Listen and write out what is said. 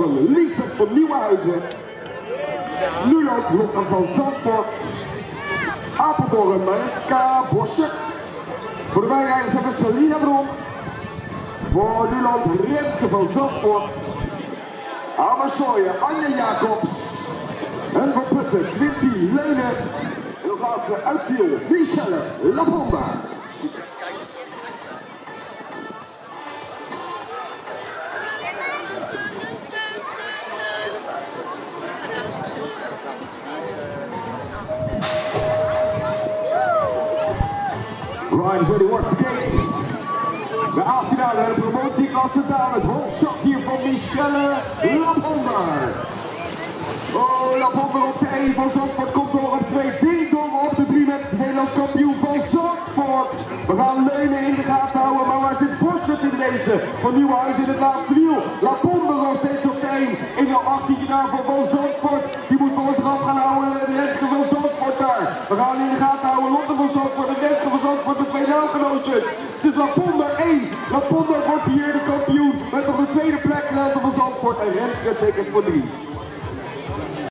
Apeldoorn, Liesbeth van Nieuwenhuizen. Nuland, Lotte van Zandvoort. Apeldoorn, Mariska Bosje. Voor de wijnrijders hebben we Bron. Voor Nuland, Renske van Zandvoort. Amersooien, Anja Jacobs. En voor Putten, Quinty Lene. En als laatste Michelle Laponda. Ryan voor de worst gate. De A-finale en de promotieklasse dames. Holshot hier van Michelle Laponder. Oh, Laponder op de 1 van Zandvoort komt door op 2. Ding dong op de 3 met Nederlands kampioen van Zandvoort. We gaan leunen in de gaten houden, maar waar zit Borchet in deze? Van Nieuwhuis in het laatste wiel. Laponder nog steeds op de 1 in de 18 jaar van Van Zandvoort. Die moet voor ons af gaan houden. De Renske van Zandvoort daar. We gaan in de gaten houden. Lotte van Zandvoort, de Renske van Zandvoort, de twee naamgenootjes. Het is Laponder 1. Laponder wordt hier de kampioen. Met op de tweede plek Nelson van Zandvoort en Renske tekent voor 3.